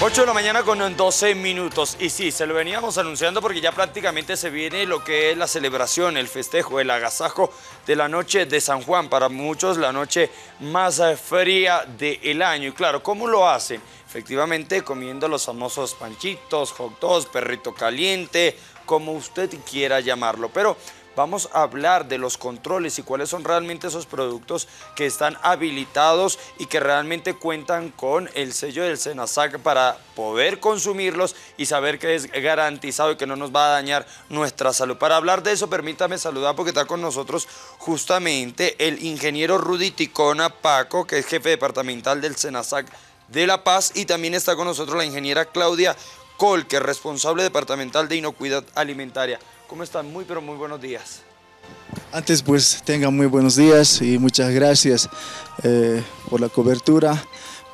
8 de la mañana con 12 minutos. Y sí, se lo veníamos anunciando porque ya prácticamente se viene lo que es la celebración, el festejo, el agasajo de la noche de San Juan. Para muchos la noche más eh, fría del año. Y claro, ¿cómo lo hacen? Efectivamente comiendo los famosos panchitos, hot dogs, perrito caliente, como usted quiera llamarlo. Pero vamos a hablar de los controles y cuáles son realmente esos productos que están habilitados y que realmente cuentan con el sello del SENASAC para poder consumirlos y saber que es garantizado y que no nos va a dañar nuestra salud. Para hablar de eso, permítame saludar porque está con nosotros justamente el ingeniero Rudy Ticona Paco, que es jefe departamental del SENASAC de La Paz y también está con nosotros la ingeniera Claudia Col, que es responsable departamental de inocuidad alimentaria. ¿Cómo están? Muy, pero muy buenos días. Antes, pues tengan muy buenos días y muchas gracias eh, por la cobertura.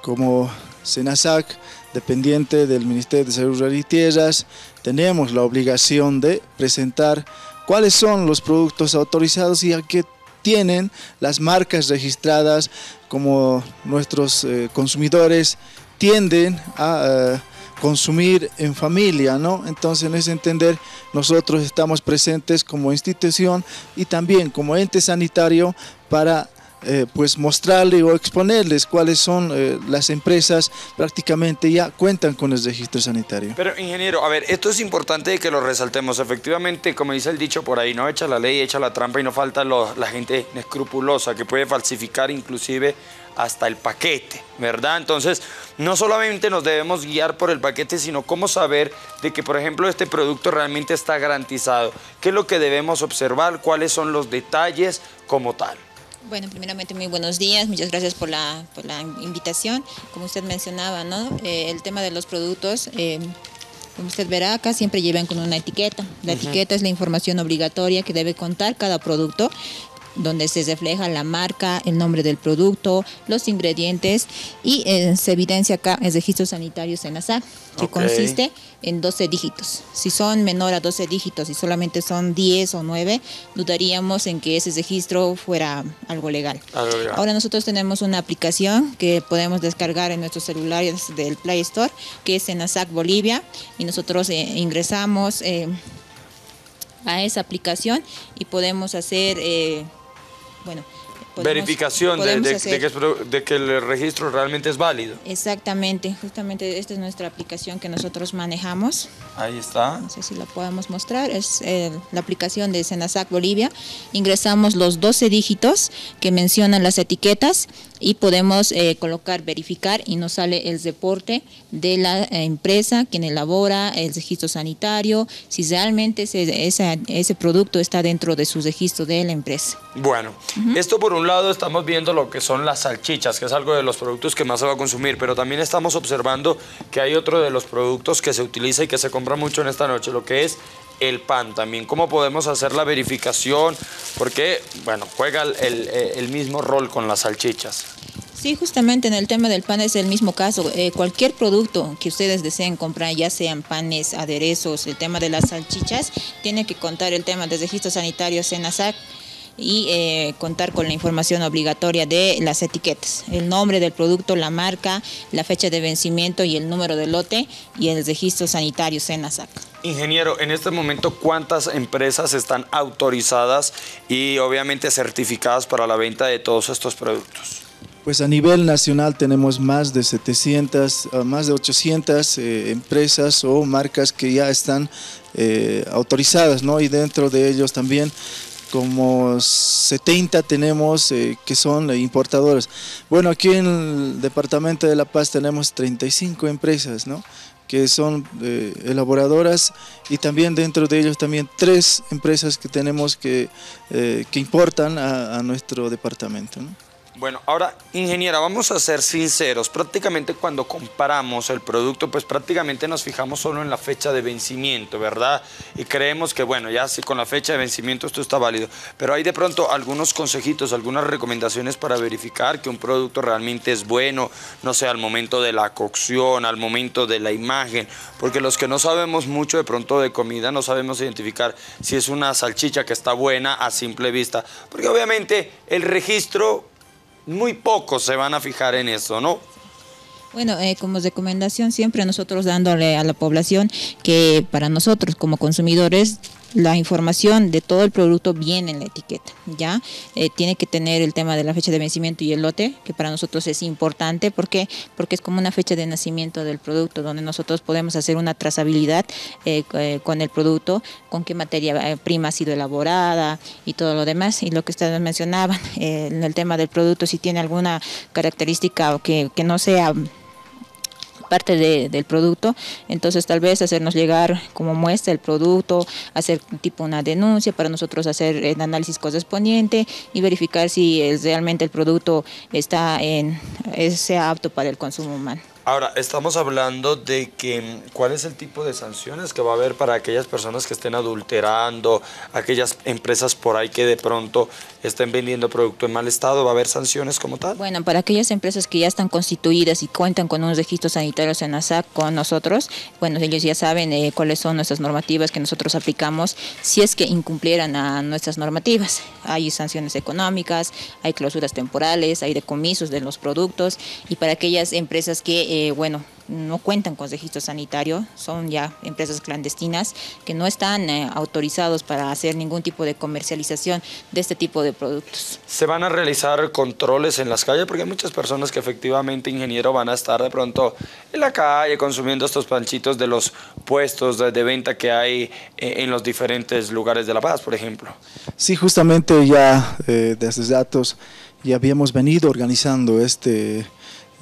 Como SENASAC, dependiente del Ministerio de Salud Rural y Tierras, tenemos la obligación de presentar cuáles son los productos autorizados y a qué tienen las marcas registradas como nuestros eh, consumidores tienden a... Eh, consumir en familia, ¿no? Entonces, en ese entender, nosotros estamos presentes como institución y también como ente sanitario para eh, pues mostrarle o exponerles cuáles son eh, las empresas prácticamente ya cuentan con el registro sanitario. Pero ingeniero, a ver, esto es importante que lo resaltemos. Efectivamente, como dice el dicho por ahí, no echa la ley, echa la trampa y no falta la gente escrupulosa que puede falsificar inclusive hasta el paquete, ¿verdad? Entonces, no solamente nos debemos guiar por el paquete, sino cómo saber de que, por ejemplo, este producto realmente está garantizado. ¿Qué es lo que debemos observar? ¿Cuáles son los detalles como tal? Bueno, primeramente muy buenos días, muchas gracias por la, invitación. Como usted mencionaba, ¿no? Eh, el tema de los productos, eh, como usted verá acá, siempre llevan con una etiqueta. La etiqueta es la información obligatoria que debe contar cada producto donde se refleja la marca, el nombre del producto, los ingredientes y eh, se evidencia acá el registro sanitario SENASA, que consiste en 12 dígitos. Si son menor a 12 dígitos y solamente son 10 o 9, dudaríamos en que ese registro fuera algo legal. Ahora nosotros tenemos una aplicación que podemos descargar en nuestros celulares del Play Store, que es SENASAC Bolivia, y nosotros eh, ingresamos eh, a esa aplicación y podemos hacer bueno, verificación de, que el registro realmente es válido. Exactamente, justamente esta es nuestra aplicación que nosotros manejamos. Ahí está. No sé si la podemos mostrar, es eh, la aplicación de Senasac Bolivia. Ingresamos los 12 dígitos que mencionan las etiquetas y podemos eh, colocar verificar y nos sale el reporte de la eh, empresa, quien elabora el registro sanitario, si realmente ese, ese producto está dentro de su registro de la empresa. Bueno, esto por un lado estamos viendo lo que son las salchichas, que es algo de los productos que más se va a consumir, pero también estamos observando que hay otro de los productos que se utiliza y que se compra mucho en esta noche, lo que es el pan también. ¿Cómo podemos hacer la verificación? Porque, bueno, juega el, mismo rol con las salchichas. Sí, justamente en el tema del pan es el mismo caso. Eh, cualquier producto que ustedes deseen comprar, ya sean panes, aderezos, el tema de las salchichas, tiene que contar el tema de registro sanitario SENASAC y eh, contar con la información obligatoria de las etiquetas, el nombre del producto, la marca, la fecha de vencimiento y el número de lote y el registro sanitario SENASAC. Ingeniero, en este momento, ¿cuántas empresas están autorizadas y obviamente certificadas para la venta de todos estos productos? Pues a nivel nacional tenemos más de 700, ah, más de 800 eh, empresas o marcas que ya están eh, autorizadas, ¿no? Y dentro de ellos también como 70 tenemos eh, que son importadores. Bueno, aquí en el departamento de La Paz tenemos 35 empresas, ¿no? que son eh, elaboradoras y también dentro de ellos también tres empresas que tenemos que, eh, que importan a, nuestro departamento. Bueno, ahora, ingeniera, vamos a ser sinceros. Prácticamente cuando comparamos el producto, pues prácticamente nos fijamos solo en la fecha de vencimiento, ¿verdad? Y creemos que, bueno, ya sí, con la fecha de vencimiento esto está válido. Pero hay de pronto algunos consejitos, algunas recomendaciones para verificar que un producto realmente es bueno, no sé, al momento de la cocción, al momento de la imagen. Porque los que no sabemos mucho de pronto de comida, no sabemos identificar si es una salchicha que está buena a simple vista. Porque obviamente el registro muy pocos se van a fijar en eso, ¿no? Bueno, eh, como recomendación siempre nosotros dándole a la población que para nosotros como consumidores la información de todo el producto viene en la etiqueta, ¿ya? Eh, tiene que tener el tema de la fecha de vencimiento y el lote, que para nosotros es importante, ¿por qué? Porque es como una fecha de nacimiento del producto, donde nosotros podemos hacer una trazabilidad eh, eh, con el producto, con qué materia prima ha sido elaborada y todo lo demás. Y lo que ustedes mencionaban, en el tema del producto, si tiene alguna característica que, que no sea parte del producto, entonces tal vez hacernos llegar como muestra el producto, hacer tipo una denuncia para nosotros hacer el análisis correspondiente y verificar si realmente el producto está en, sea apto para el consumo humano. Ahora, estamos hablando de que cuál es el tipo de sanciones que va a haber para aquellas personas que estén adulterando, aquellas empresas por ahí que de pronto estén vendiendo producto en mal estado, ¿va a haber sanciones como tal? Bueno, para aquellas empresas que ya están constituidas y cuentan con unos registros sanitarios en ASAC con nosotros, bueno, ellos ya saben eh, cuáles son nuestras normativas que nosotros aplicamos si es que incumplieran a nuestras normativas. Hay sanciones económicas, hay clausuras temporales, hay decomisos de los productos y para aquellas empresas que eh, bueno, no cuentan con registro sanitario, son ya empresas clandestinas que no están eh, autorizados para hacer ningún tipo de comercialización de este tipo de productos. ¿Se van a realizar controles en las calles? Porque hay muchas personas que efectivamente, ingeniero, van a estar de pronto en la calle consumiendo estos panchitos de los puestos de, venta que hay eh, en los diferentes lugares de La Paz, por ejemplo. Sí, justamente ya desde datos ya habíamos venido organizando este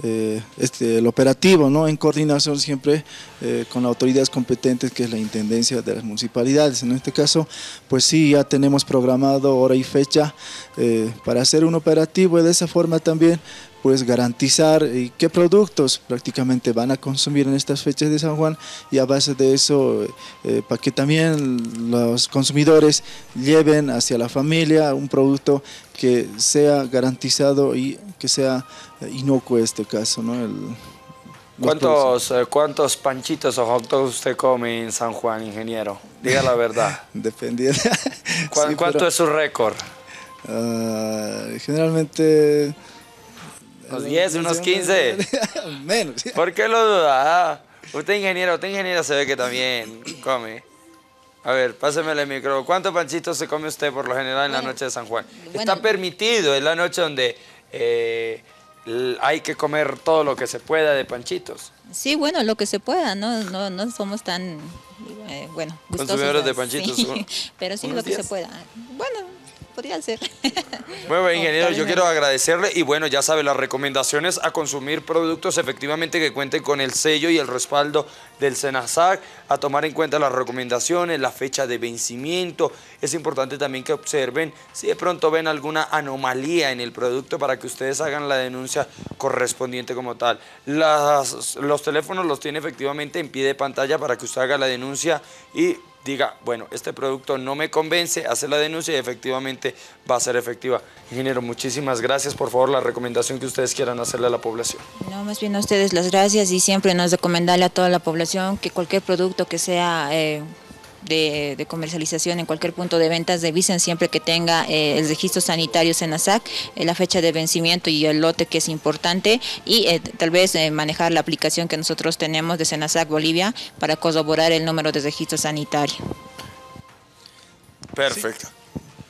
eh, este, el operativo, ¿no? en coordinación siempre eh, con autoridades competentes, que es la Intendencia de las Municipalidades. En este caso, pues sí, ya tenemos programado hora y fecha eh, para hacer un operativo y de esa forma también pues garantizar qué productos prácticamente van a consumir en estas fechas de San Juan y a base de eso para que también los consumidores lleven hacia la familia un producto que sea garantizado y que sea inocuo este caso, ¿no? El, ¿Cuántos, eh, ¿Cuántos panchitos o hot dogs usted come en San Juan, ingeniero? Diga la verdad. Dependiendo. ¿Cuánto es su récord? Ah, generalmente... ¿Unos 10, unos 15? Menos. ¿Por qué lo duda? Ah, usted ingeniero, usted ingeniero se ve que también come. A ver, páseme el micro. ¿Cuántos panchitos se come usted por lo general en la noche de San Juan? Está permitido, es la noche donde... Eh, hay que comer todo lo que se pueda de panchitos. Sí, bueno, lo que se pueda, no, no, no somos tan, eh, bueno, consumidores de panchitos. pero sí lo que se pueda. Podría ser. Bueno, ingeniero, yo quiero agradecerle y bueno, ya sabe, las recomendaciones a consumir productos efectivamente que cuenten con el sello y el respaldo del SENASAC, a tomar en cuenta las recomendaciones, la fecha de vencimiento. Es importante también que observen si de pronto ven alguna anomalía en el producto para que ustedes hagan la denuncia correspondiente como tal. los teléfonos los tiene efectivamente en pie de pantalla para que usted haga la denuncia y diga, bueno, este producto no me convence, hace la denuncia y efectivamente va a ser efectiva. Ingeniero, muchísimas gracias. Por favor, la recomendación que ustedes quieran hacerle a la población. No, más bien a ustedes las gracias y siempre nos recomendarle a toda la población que cualquier producto que sea... Eh, de, comercialización en cualquier punto de ventas revisen siempre que tenga eh, el registro sanitario SENASAC, eh, la fecha de vencimiento y el lote que es importante y eh, tal vez manejar la aplicación que nosotros tenemos de SENASAC Bolivia para corroborar el número de registro sanitario. Perfecto.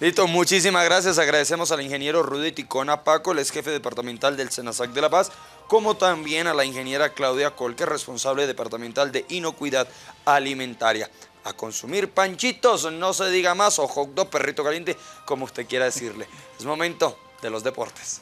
Listo, muchísimas gracias. Agradecemos al ingeniero Rudy Ticona Paco, el ex jefe departamental del SENASAC de La Paz, como también a la ingeniera Claudia Colque, responsable departamental de inocuidad alimentaria a consumir panchitos, no se diga más, o hot perrito caliente, como usted quiera decirle. Es momento de los deportes.